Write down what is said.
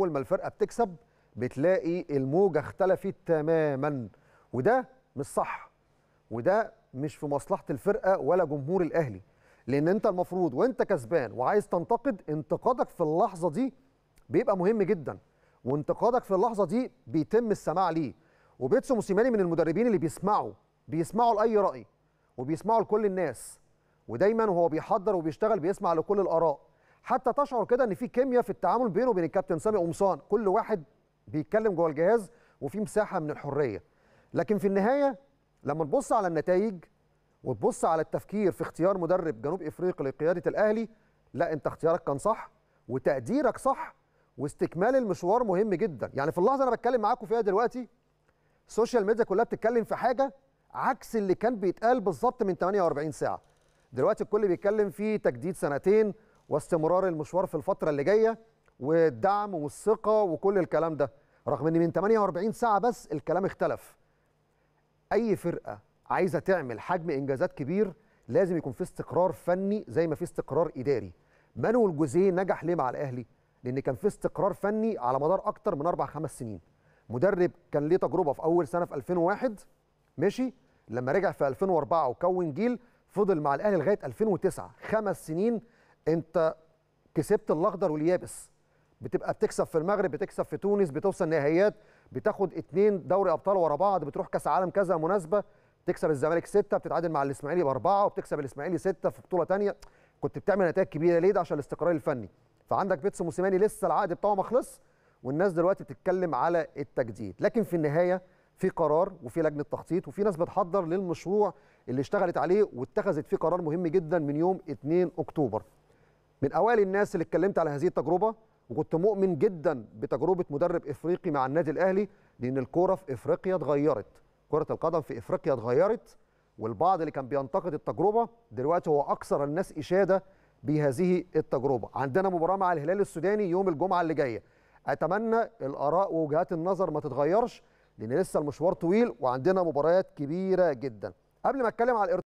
اول ما الفرقة بتكسب بتلاقي الموجة اختلفت تماما. وده مش صح. وده مش في مصلحة الفرقة ولا جمهور الأهلي. لأن أنت المفروض وأنت كسبان وعايز تنتقد انتقادك في اللحظة دي بيبقى مهم جدا. وانتقادك في اللحظة دي بيتم السماع ليه. وبيتسو موسيماني من المدربين اللي بيسمعوا بيسمعوا لأي رأي وبيسمعوا لكل الناس. ودايما وهو بيحضر وبيشتغل بيسمع لكل الآراء. حتى تشعر كده إن في كيمياء في التعامل بينه وبين الكابتن سامي قمصان. كل واحد بيتكلم جوه الجهاز وفي مساحة من الحرية. لكن في النهاية لما تبص على النتائج وتبص على التفكير في اختيار مدرب جنوب افريقيا لقيادة الأهلي لا أنت اختيارك كان صح وتقديرك صح واستكمال المشوار مهم جدا. يعني في اللحظة أنا بتكلم معاكم فيها دلوقتي ال social media كلها بتتكلم في حاجة عكس اللي كان بيتقال بالظبط من 48 ساعة. دلوقتي الكل بيتكلم في تجديد سنتين واستمرار المشوار في الفترة اللي جاية والدعم والثقة وكل الكلام ده. رغم إن من 48 ساعة بس الكلام اختلف. أي فرقة عايزة تعمل حجم إنجازات كبير لازم يكون في استقرار فني زي ما في استقرار إداري. مانويل جوزيه نجح ليه مع الأهلي؟ لأن كان في استقرار فني على مدار أكتر من أربع خمس سنين. مدرب كان ليه تجربة في أول سنة في 2001 ماشي؟ لما رجع في 2004 وكون جيل فضل مع الأهلي لغاية 2009 خمس سنين انت كسبت الأخضر واليابس. بتبقى بتكسب في المغرب بتكسب في تونس بتوصل نهائيات بتاخد اتنين دوري أبطال ورا بعض بتروح كأس عالم كذا مناسبة تكسب الزمالك ستة بتتعادل مع الإسماعيلي باربعه وبتكسب الإسماعيلي ستة في بطولة ثانية كنت بتعمل نتائج كبيرة ليه؟ ده عشان الاستقرار الفني. فعندك بيتسو موسيماني لسه العقد بتاعه ما خلص والناس دلوقتي بتتكلم على التجديد. لكن في النهاية في قرار وفي لجنة تخطيط وفي ناس بتحضر للمشروع اللي اشتغلت عليه واتخذت فيه قرار مهم جدا من يوم 2 أكتوبر. من أوائل الناس اللي اتكلمت على هذه التجربة وكنت مؤمن جدا بتجربة مدرب إفريقي مع النادي الأهلي لأن الكورة في إفريقيا اتغيرت. كرة القدم في إفريقيا اتغيرت والبعض اللي كان بينتقد التجربة دلوقتي هو أكثر الناس إشادة بهذه التجربة. عندنا مباراة مع الهلال السوداني يوم الجمعة اللي جاية. أتمنى الآراء ووجهات النظر ما تتغيرش لأن لسه المشوار طويل وعندنا مباريات كبيرة جدا. قبل ما أتكلم على